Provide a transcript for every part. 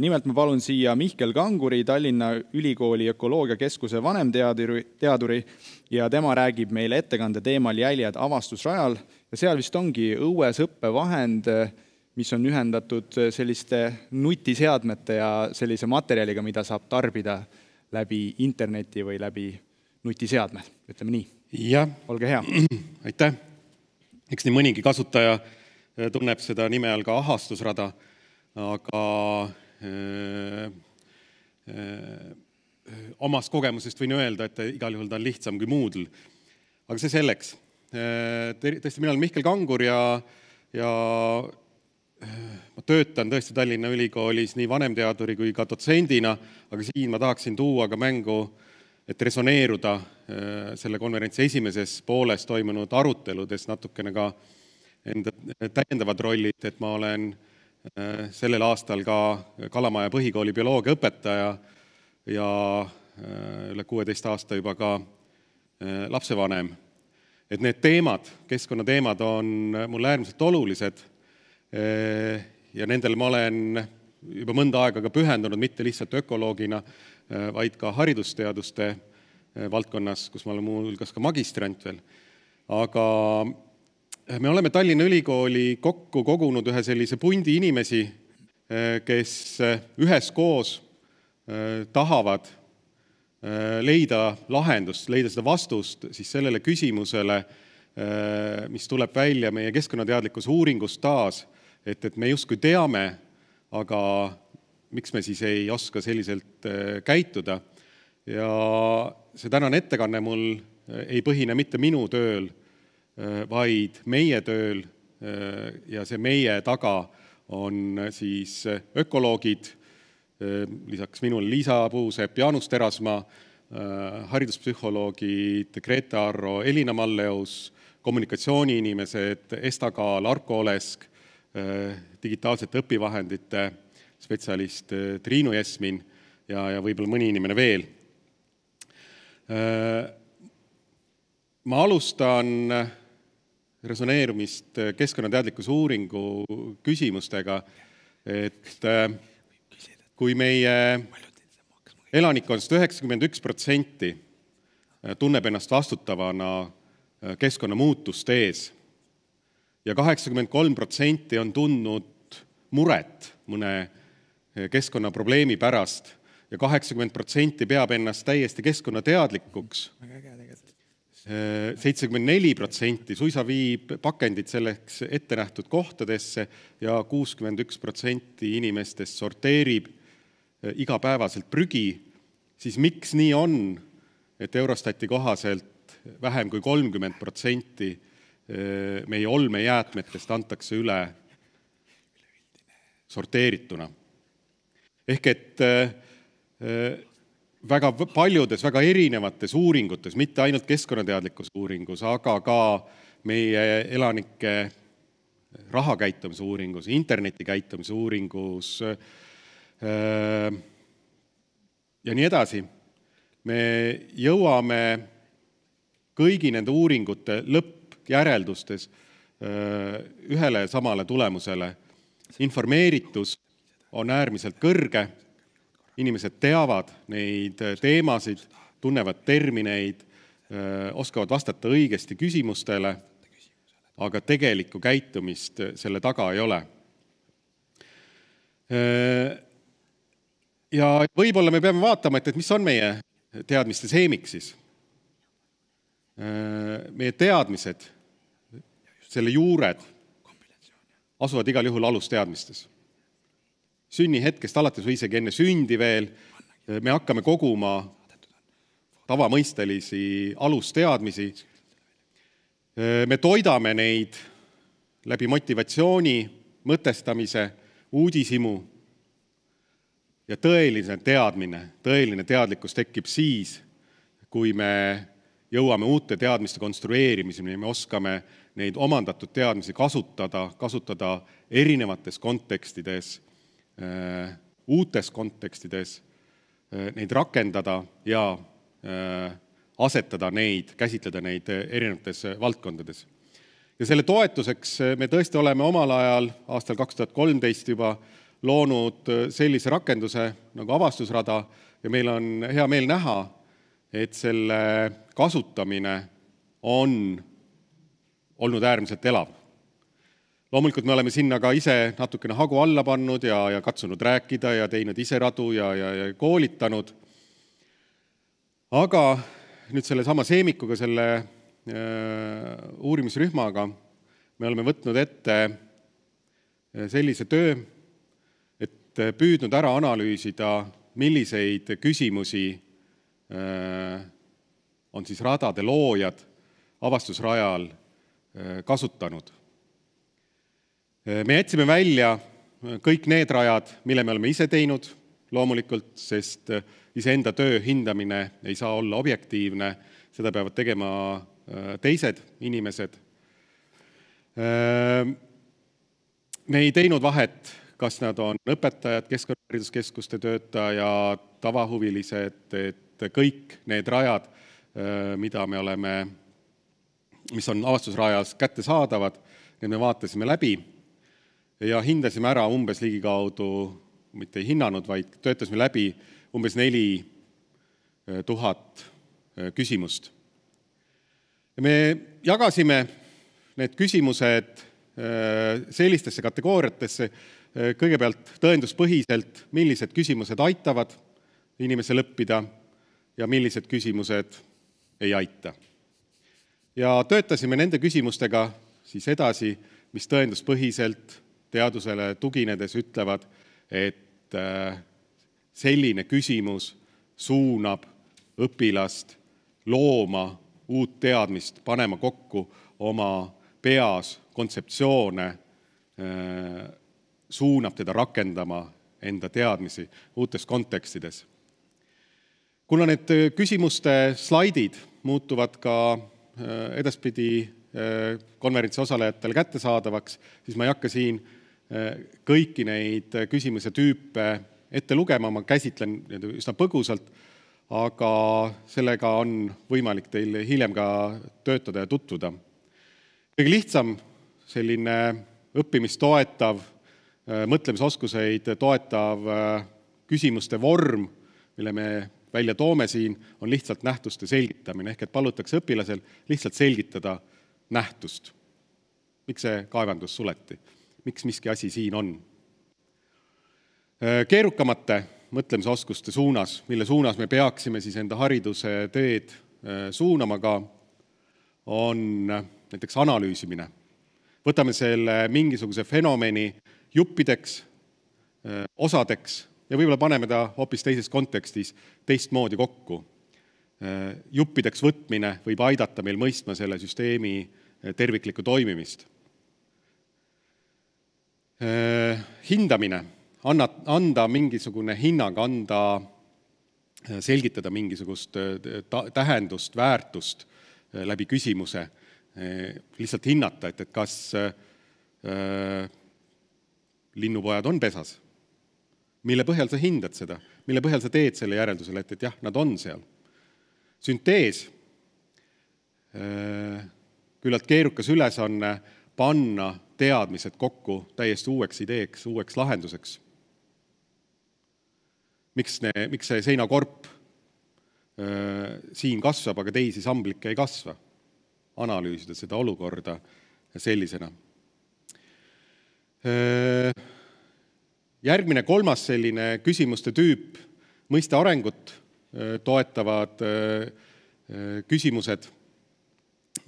nimelt ma palun siia Mihkel Kanguri, Tallinna Ülikooli ökoloogiakeskuse vanemteaduri, teaduri ja tema räägib meile ettekande teemal Jäljed avastusrajal ja seal vist ongi õues õppevahend, mis on ühendatud selliste nutiseadmete ja sellise materjaliga, mida saab tarbida läbi interneti või läbi nutiseadme, ütleme nii. olge hea. aitäh. eks nii mõnigi kasutaja äh, tunneb seda nime all ka ahastusrada, aga öö, äh, omast kogemusest võin öelda, et igal juhul ta on lihtsam kui Moodle. aga see selleks. tõesti, mina olen Mihkel Kangur ja, ja ma töötan tõesti Tallinna Ülikoolis nii vanemteaduri kui ka dotsendina, aga siin ma tahaksin tuua ka mängu, et resoneeruda selle konverentsi esimeses pooles toimunud aruteludes natukene ka enda täiendavad rollid, et ma olen äh, sellel aastal ka Kalamaja põhikooli bioloogiaõpetaja ja äh, üle kuueteist aasta juba ka lapsevanem. et need teemad, keskkonnateemad on mulle äärmiselt olulised Äh, ja nendel ma olen juba mõnda aega ka pühendunud, mitte lihtsalt ökoloogina, äh, vaid ka haridusteaduste äh, valdkonnas, kus ma olen muuhulgas ka magistrant veel. aga me oleme Tallinna Ülikooli kokku kogunud ühe sellise pundi inimesi, kes üheskoos tahavad leida lahendust, leida seda vastust siis sellele küsimusele, mis tuleb välja meie keskkonnateadlikkuse uuringust taas et, et me justkui teame, aga miks me siis ei oska selliselt käituda. ja see tänane ettekanne mul ei põhine mitte minu tööl, vaid meie tööl ja see meie taga on siis ökoloogid, lisaks minule Liisa Puusepp, Jaanus Terasmaa, hariduspsühholoogid Grete Arro, Elina Malleus, kommunikatsiooniinimesed Esta Kaal, Arko Olesk, Äh, digitaalsete õpivahendite spetsialist äh, Triinu Jesmin ja, ja võib-olla mõni inimene veel. Äh, ma alustan resoneerumist keskkonnateadlikkuse uuringu küsimustega, et kui meie elanikkonnast üheksakümmend üks protsenti tunneb ennast vastutavana keskkonnamuutuste ees ja kaheksakümmend kolm protsenti on tundnud muret mõne keskkonnaprobleemi pärast ja kaheksakümmend protsenti peab ennast täiesti keskkonnateadlikuks. Eh, seitsekümmend neli protsenti suisa viib pakendid selleks ette nähtud kohtadesse ja kuuskümmend üks protsenti inimestest sorteerib eh, igapäevaselt prügi, siis miks nii on, et Eurostati kohaselt vähem kui kolmkümmend protsenti meie olmejäätmetest antakse üle sorteerituna. ehk et väga paljudes, väga erinevates uuringutes, mitte ainult keskkonnateadlikkuse uuringus, aga ka meie elanike rahakäitumise uuringus, internetikäitumise uuringus ja nii edasi, me jõuame kõigi nende uuringute lõpp järeldustes ühele ja samale tulemusele. informeeritus on äärmiselt kõrge, inimesed teavad neid teemasid, tunnevad termineid, oskavad vastata õigesti küsimustele, aga tegelikku käitumist selle taga ei ole. ja võib-olla me peame vaatama, et, et mis on meie teadmiste seemik siis. meie teadmised selle juured asuvad igal juhul alusteadmistes. Sünnihetkest alates või isegi enne sündi veel me hakkame koguma tavamõistelisi alusteadmisi. me toidame neid läbi motivatsiooni, mõtestamise, uudishimu ja tõeline teadmine, tõeline teadlikkus tekib siis, kui me jõuame uute teadmiste konstrueerimiseni, me oskame neid omandatud teadmisi kasutada, kasutada erinevates kontekstides, uutes kontekstides, äh, neid rakendada ja äh, asetada neid, käsitleda neid erinevates valdkondades. ja selle toetuseks me tõesti oleme omal ajal, aastal kaks tuhat kolmteist juba, loonud sellise rakenduse nagu avastusrada ja meil on hea meel näha, et selle kasutamine on olnud äärmiselt elav. Loomulikult me oleme sinna ka ise natukene hagu alla pannud ja, ja katsunud rääkida ja teinud ise radu ja, ja, ja koolitanud, aga nüüd sellesama Seemikuga, selle äh, uurimisrühmaga me oleme võtnud ette äh, sellise töö, et püüdnud ära analüüsida, milliseid küsimusi äh, on siis radade loojad avastusrajal äh, kasutanud. Äh, me jätsime välja kõik need rajad, mille me oleme ise teinud, loomulikult, sest iseenda töö hindamine ei saa olla objektiivne, seda peavad tegema teised inimesed. me ei teinud vahet, kas nad on õpetajad, keskkonnahariduskeskuste töötajad, tavahuvilised, et kõik need rajad mida me oleme, mis on avastusrajas kättesaadavad, need me vaatasime läbi ja hindasime ära umbes ligikaudu, mitte ei hinnanud, vaid töötasime läbi umbes neli äh, tuhat äh, küsimust. me jagasime need küsimused sellistesse kategooriatesse, kõigepealt tõenduspõhiselt, millised küsimused aitavad inimesel õppida ja millised küsimused ei aita. ja töötasime nende küsimustega siis edasi, mis tõenduspõhiselt teadusele tuginedes ütlevad, et äh, selline küsimus suunab õpilast looma uut teadmist, panema kokku oma peas kontseptsioone, äh, suunab teda rakendama enda teadmisi uutes kontekstides. kuna need küsimuste slaidid muutuvad ka äh, edaspidi äh, konverentsi osalejatele kättesaadavaks, siis ma ei hakka siin äh, kõiki neid küsimuse tüüpe ette lugema, ma käsitlen üsna põgusalt, aga sellega on võimalik teil hiljem ka töötada ja tutvuda. kõige lihtsam selline õppimist toetav, mõtlemisoskuseid toetav küsimuste vorm, mille me välja toome siin, on lihtsalt nähtuste selgitamine, ehk et palutakse õpilasel lihtsalt selgitada nähtust. miks see kaevandus suleti, miks miski asi siin on? Äh, keerukamate mõtlemisoskuste suunas, mille suunas me peaksime siis enda hariduse teed äh, suunama ka, on näiteks analüüsimine. võtame selle mingisuguse fenomeni juppideks, äh, osadeks ja võib-olla paneme ta hoopis teises kontekstis teistmoodi kokku. Juppideks võtmine võib aidata meil mõistma selle süsteemi terviklikku toimimist. Äh, hindamine, anna, anda mingisugune hinnang, anda, selgitada mingisugust ta-, tähendust, väärtust läbi küsimuse, lihtsalt hinnata, et, et kas linnupojad on pesas. Mille põhjal sa hindad seda, mille põhjal sa teed selle järeldusele, et, et jah, nad on seal. süntees, äh, küllalt keerukas ülesanne panna teadmised kokku täiesti uueks ideeks, uueks lahenduseks. miks ne, miks see seinakorp äh, siin kasvab, aga teisi samblikke ei kasva? analüüsida seda olukorda sellisena äh, järgmine, kolmas selline küsimuste tüüp, mõiste arengut toetavad küsimused,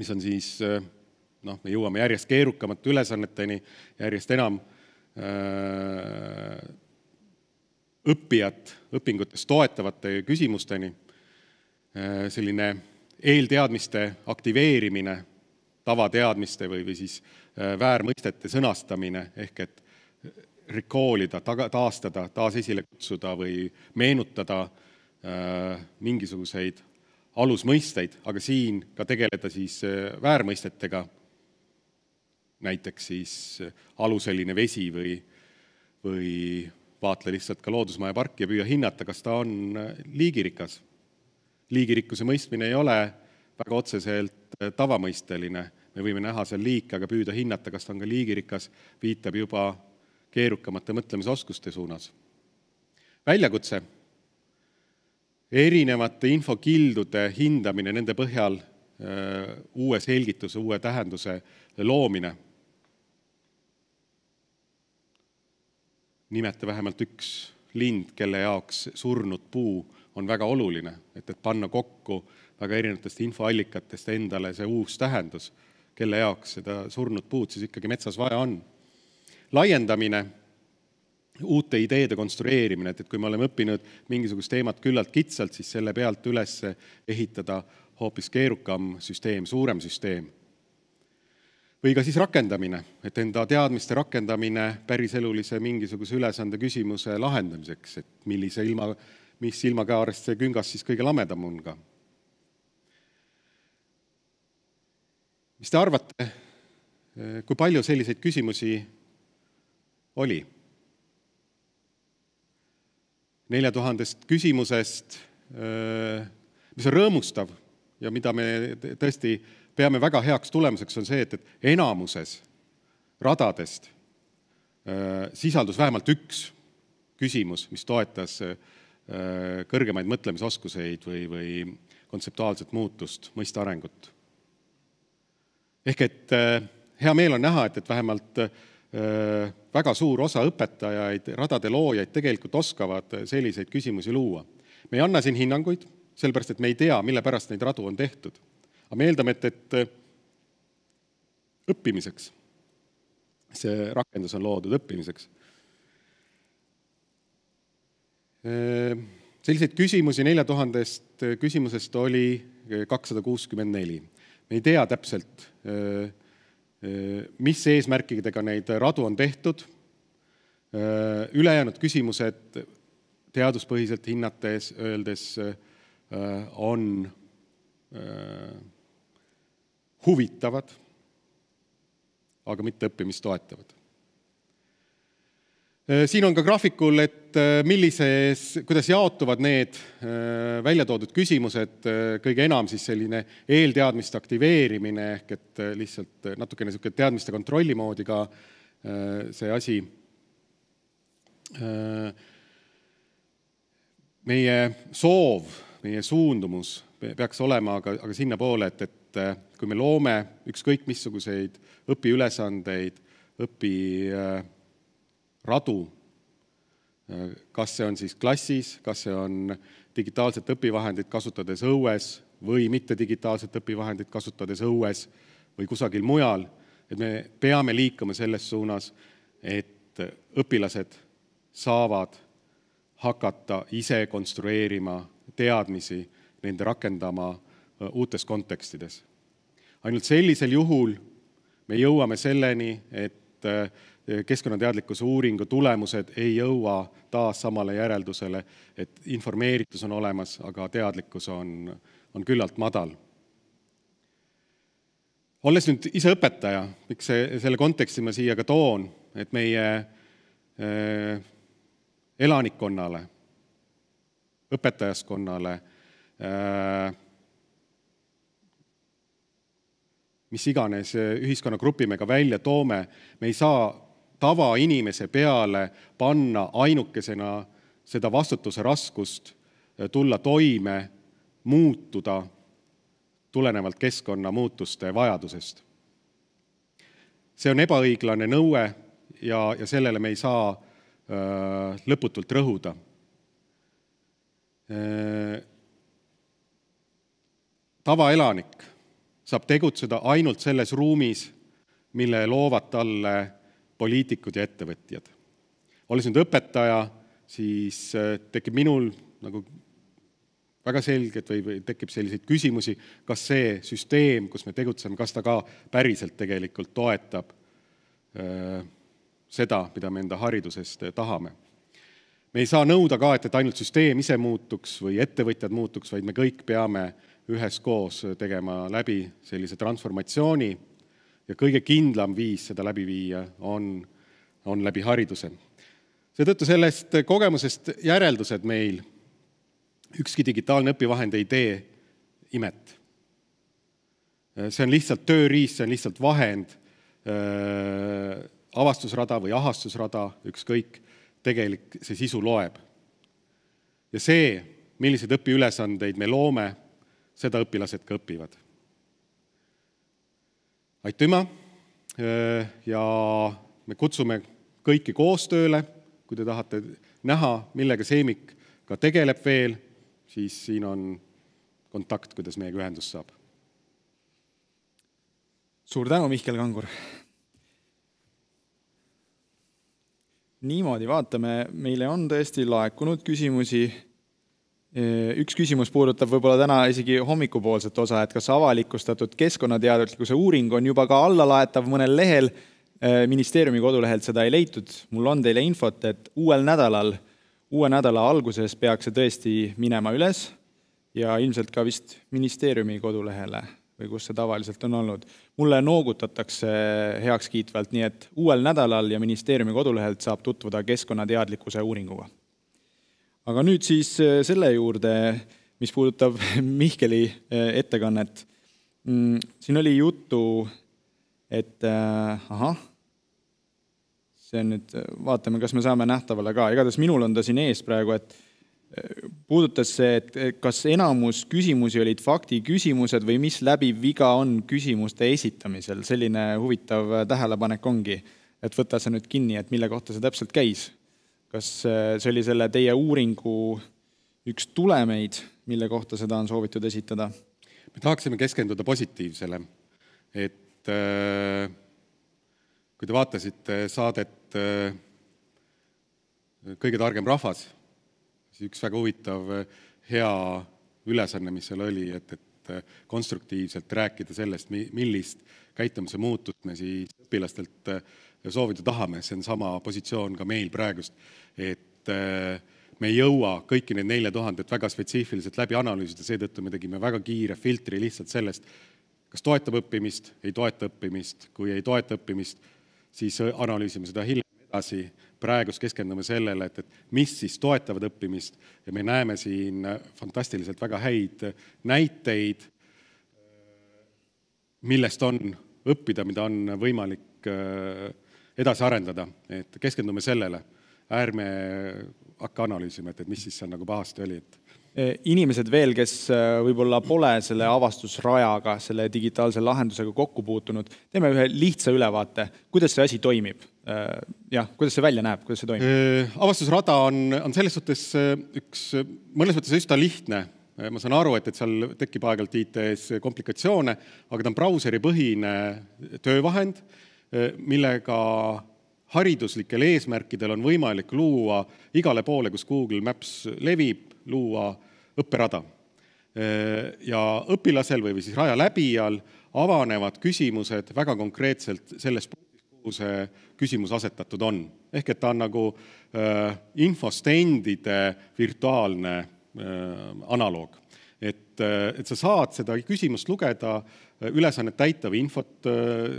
mis on siis noh, me jõuame järjest keerukamate ülesanneteni, järjest enam õppijat õpingutes toetavate küsimusteni, selline eelteadmiste aktiveerimine, tavateadmiste või, või siis väärmõistete sõnastamine, ehk et recall ida, taga, taastada, taas esile kutsuda või meenutada äh, mingisuguseid alusmõisteid, aga siin ka tegeleda siis äh, väärmõistetega, näiteks siis äh, aluseline vesi või, või vaatle lihtsalt ka loodusmaja parki ja püüa hinnata, kas ta on äh, liigirikas. liigirikkuse mõistmine ei ole väga otseselt äh, tavamõisteline, me võime näha seal liike, aga püüda hinnata, kas ta on ka liigirikas, viitab juba keerukamate mõtlemisoskuste suunas. väljakutse, erinevate infokildude hindamine, nende põhjal uue selgituse, uue tähenduse loomine. Nimeta vähemalt üks lind, kelle jaoks surnud puu on väga oluline, et, et panna kokku väga erinevatest infoallikatest endale see uus tähendus, kelle jaoks seda surnud puud siis ikkagi metsas vaja on. laiendamine, uute ideede konstrueerimine, et, et kui me oleme õppinud mingisugust teemat küllalt kitsalt, siis selle pealt üles ehitada hoopis keerukam süsteem, suurem süsteem. Või ka siis rakendamine, et enda teadmiste rakendamine päriselulise mingisuguse ülesande küsimuse lahendamiseks, et millise ilma, mis ilmakaarest see küngas siis kõige lamedam on ka. mis te arvate, kui palju selliseid küsimusi oli? nelja tuhandest küsimusest, mis on rõõmustav ja mida me tõesti peame väga heaks tulemuseks, on see, et, et enamuses radadest äh, sisaldus vähemalt üks küsimus, mis toetas äh, kõrgemaid mõtlemisoskuseid või, või kontseptuaalset muutust, mõiste arengut. ehk et äh, hea meel on näha, et, et vähemalt väga suur osa õpetajaid, radade loojaid tegelikult oskavad selliseid küsimusi luua. me ei anna siin hinnanguid sellepärast et me ei tea, mille pärast neid radu on tehtud. Aga me eeldame, et, et õppimiseks. see rakendus on loodud õppimiseks. Selliseid küsimusi nelja tuhandest küsimusest oli kakssada kuuskümmend neli. me ei tea täpselt, mis eesmärkidega neid radu on tehtud. ülejäänud küsimused teaduspõhiselt hinnates, öeldes on huvitavad, aga mitte õppimist toetavad. Äh, siin on ka graafikul, et millises, kuidas jaotuvad need välja toodud küsimused, kõige enam siis selline eelteadmiste aktiveerimine ehk et lihtsalt natukene niisugune teadmiste kontrolli moodi ka see asi meie soov meie suundumus peaks olema aga, aga sinnapoole, et, et äh, kui me loome ükskõik missuguseid õpiülesandeid, õpiradu, äh, kas see on siis klassis, kas see on digitaalset õpivahendit kasutades õues või mitte digitaalset õpivahendit kasutades õues või kusagil mujal, et me peame liikuma selles suunas, et õpilased saavad hakata ise konstrueerima teadmisi, nende rakendama uutes kontekstides. ainult sellisel juhul me jõuame selleni, et keskkonnateadlikkuse uuringu tulemused ei jõua taas samale järeldusele, et informeeritus on olemas, aga teadlikkus on, on küllalt madal. olles nüüd ise õpetaja, miks see, selle konteksti ma siia ka toon, et meie äh, elanikkonnale õpetajaskonnale, äh, mis iganes ühiskonnagrupi me ka välja toome, me ei saa tavainimese peale panna ainukesena seda vastutuse raskust äh, tulla toime, muutuda tulenevalt keskkonnamuutuste vajadusest. see on ebaõiglane nõue ja, ja sellele me ei saa öö, äh, lõputult rõhuda tavaelanik saab tegutseda ainult selles ruumis, mille loovad talle poliitikud ja ettevõtjad. olles nüüd õpetaja, siis äh, tekib minul nagu väga selgelt või, või tekib selliseid küsimusi, kas see süsteem, kus me tegutseme, kas ta ka päriselt tegelikult toetab öö, äh, seda, mida me enda haridusest tahame me ei saa nõuda ka, et, et ainult süsteem ise muutuks või ettevõtjad muutuks, vaid me kõik peame üheskoos tegema läbi sellise transformatsiooni ja kõige kindlam viis seda läbi viia on, on läbi hariduse. seetõttu sellest kogemusest järeldused meil, ükski digitaalne õpivahend ei tee imet. see on lihtsalt tööriist, see on lihtsalt vahend avastusrada või ahastusrada, ükskõik, tegelik see sisu loeb. ja see, milliseid õpiülesandeid me loome, seda õpilased ka õpivad. aitüma ja me kutsume kõiki koostööle, kui te tahate näha, millega Seemik ka tegeleb veel, siis siin on kontakt, kuidas meiega ühendust saab. suur tänu, Mihkel Kangur! niimoodi vaatame, meile on tõesti laekunud küsimusi. Üks küsimus puudutab võib-olla täna isegi hommikupoolset osa, et kas avalikustatud keskkonnateaduslikkuse uuring on juba ka allalaetav mõnel lehel. ministeeriumi kodulehelt seda ei leitud. mul on teile infot, et uuel nädalal, uue nädala alguses peaks see tõesti minema üles ja ilmselt ka vist ministeeriumi kodulehele või kus see tavaliselt on olnud. mulle noogutatakse heakskiitvalt, nii et uuel nädalal ja ministeeriumi kodulehelt saab tutvuda keskkonnateadlikkuse uuringuga. Aga nüüd siis äh, selle juurde, mis puudutab Mihkeli äh, ettekannet. Mm, siin oli juttu, et äh, ahah, see on nüüd, vaatame, kas me saame nähtavale ka, igatahes minul on ta siin ees praegu, et puudutas see, et kas enamus küsimusi olid faktiküsimused või mis läbiv viga on küsimuste esitamisel, selline huvitav tähelepanek ongi, et võta see nüüd kinni, et mille kohta see täpselt käis. Kas see oli selle teie uuringu üks tulemeid, mille kohta seda on soovitud esitada? me tahaksime keskenduda positiivsele, et äh, kui te vaatasite saadet äh, Kõige targem rahvas üks väga huvitav hea ülesanne, mis seal oli, et, et konstruktiivselt rääkida sellest, millist käitumise muutust me siis õpilastelt soovida tahame, see on sama positsioon ka meil praegust, et me ei jõua kõiki neid nelja tuhandet väga spetsiifiliselt läbi analüüsida, seetõttu me tegime väga kiire filtri lihtsalt sellest, kas toetab õppimist, ei toeta õppimist, kui ei toeta õppimist, siis analüüsime seda hiljem edasi. Praegust keskendume sellele, et, et mis siis toetavad õppimist ja me näeme siin fantastiliselt väga häid näiteid, millest on õppida, mida on võimalik äh, edasi arendada, et keskendume sellele, ärme hakka analüüsima, et, et mis siis seal nagu pahasti oli, et Eh, inimesed veel, kes eh, võib-olla pole selle avastusrajaga, selle digitaalse lahendusega kokku puutunud, teeme ühe lihtsa ülevaate, kuidas see asi toimib. Eh, jah, kuidas see välja näeb, kuidas see toimib? avastusrada on, on selles suhtes üks, mõnes mõttes üsna lihtne. ma saan aru, et, et seal tekib aeg-ajalt IT-s komplikatsioone, aga ta on brauseripõhine töövahend, millega hariduslikel eesmärkidel on võimalik luua igale poole, kus Google Maps levib, luua õpperada. ja õpilasel või, või siis raja läbijal avanevad küsimused väga konkreetselt selles punktis, kuhu see küsimus asetatud on. ehk et ta on nagu äh, infostendide virtuaalne äh, analoog. et, et sa saad seda küsimust lugeda ülesannet täita või infot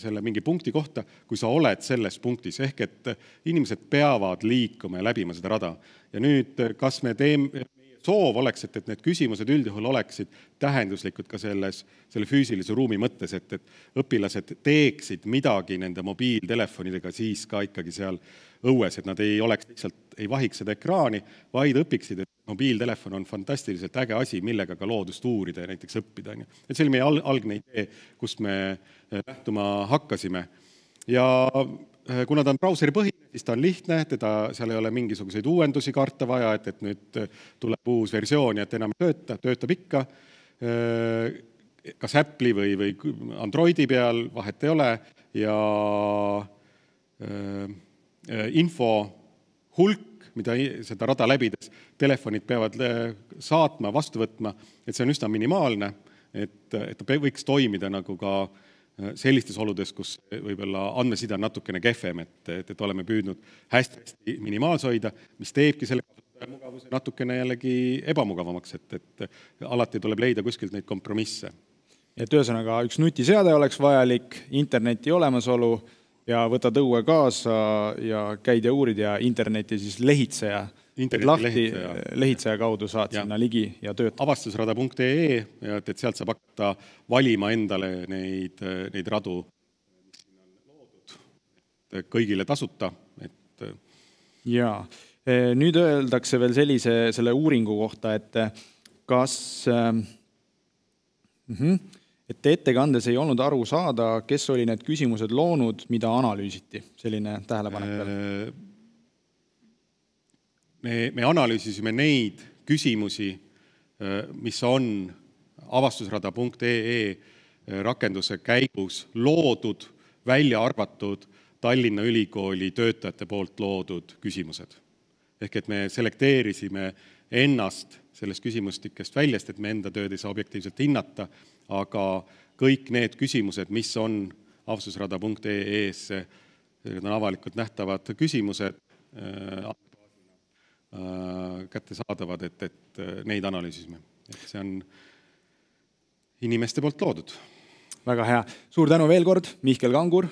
selle mingi punkti kohta, kui sa oled selles punktis, ehk et inimesed peavad liikuma ja läbima seda rada. ja nüüd, kas me teeme, soov oleks, et, et need küsimused üldjuhul oleksid tähenduslikud ka selles, selle füüsilise ruumi mõttes, et, et õpilased teeksid midagi nende mobiiltelefonidega siis ka ikkagi seal õues, et nad ei oleks lihtsalt, ei vahiks seda ekraani, vaid õpiksid, et mobiiltelefon on fantastiliselt äge asi, millega ka loodust uurida ja näiteks õppida, on ju. et see oli meie al-, algne idee, kust me lähtuma hakkasime. ja Äh, kuna ta on brauseripõhine, siis ta on lihtne, teda, seal ei ole mingisuguseid uuendusi karta vaja, et, et nüüd äh, tuleb uus versioon ja et enam ei tööta, töötab ikka. Kas Apple'i või, või Androidi peal, vahet ei ole ja info hulk, mida seda rada läbides telefonid peavad saatma, vastu võtma, et see on üsna minimaalne, et, et ta võiks toimida nagu ka äh, sellistes oludes, kus võib-olla andmeside on natukene kehvem, et, et, et oleme püüdnud hästi-hästi minimaalse hoida, mis teebki selle mugavuse natukene jällegi ebamugavamaks, et, et alati tuleb leida kuskilt neid kompromisse. et ühesõnaga, üks nutiseade oleks vajalik, interneti olemasolu ja võtad õue kaasa ja käid ja uurid ja interneti siis lehitseja lahti lehitseja. lehitseja kaudu saad ja. sinna ligi ja töötad. avastusrada.ee ja et, et sealt saab hakata valima endale neid, neid radu, mis siin on loodud. kõigile tasuta, et jaa, nüüd öeldakse veel sellise, selle uuringu kohta, et kas äh, mm -hmm, et ettekandes ei olnud aru saada, kes oli need küsimused loonud, mida analüüsiti, selline tähelepanek veel? me, me analüüsisime neid küsimusi, mis on avastusrada.ee rakenduse käigus loodud, välja arvatud Tallinna Ülikooli töötajate poolt loodud küsimused. ehk et me selekteerisime ennast sellest küsimustikest välja, sest et me enda tööd ei saa objektiivselt hinnata, aga kõik need küsimused, mis on avastusrada.ee-s, need on avalikult nähtavad küsimused, äh, kättesaadavad, et, et neid analüüsisime. et see on inimeste poolt loodud. väga hea, suur tänu veel kord, Mihkel Kangur